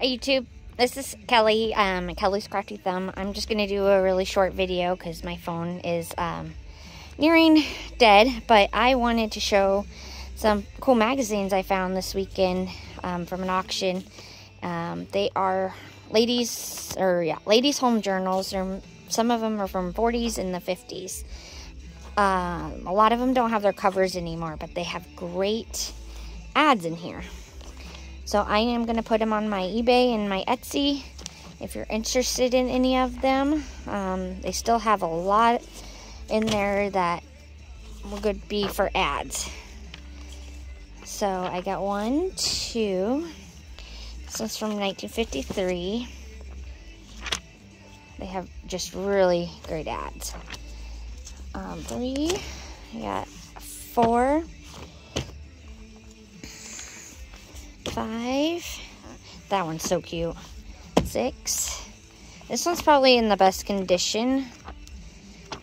Hi YouTube, this is Kellie, um, Kellie's Crafty Thumb. I'm just going to do a really short video because my phone is um, nearing dead, but I wanted to show some cool magazines I found this weekend um, from an auction. Um, they are ladies, or yeah, ladies home journals. They're, some of them are from 40s and the 50s. Um, a lot of them don't have their covers anymore, but they have great ads in here. So I am going to put them on my eBay and my Etsy if you're interested in any of them. Um, they still have a lot in there that would be for ads. So I got one, two. This one's from 1953. They have just really great ads. Um, three. I got four. Five. That one's so cute. Six. This one's probably in the best condition,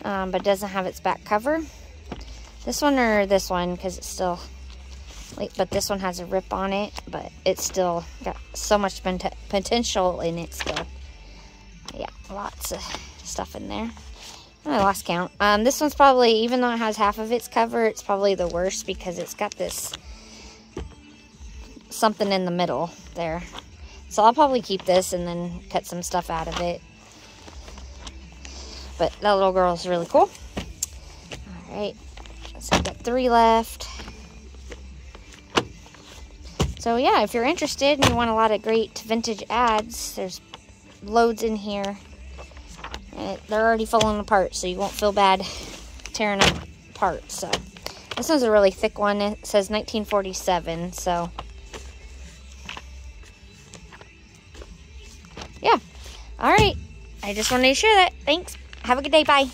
um, but doesn't have its back cover. This one or this one, because it's still, like, but this one has a rip on it, but it's still got so much potential in it still. Yeah, lots of stuff in there. I lost count. Um, this one's probably, even though it has half of its cover, it's probably the worst because it's got this something in the middle there. So I'll probably keep this and then cut some stuff out of it. But that little girl is really cool. All right, so I've got three left. So yeah, if you're interested and you want a lot of great vintage ads, there's loads in here. And they're already falling apart, so you won't feel bad tearing them apart. So this one's a really thick one. It says 1947, so All right. I just wanted to share that. Thanks. Have a good day. Bye.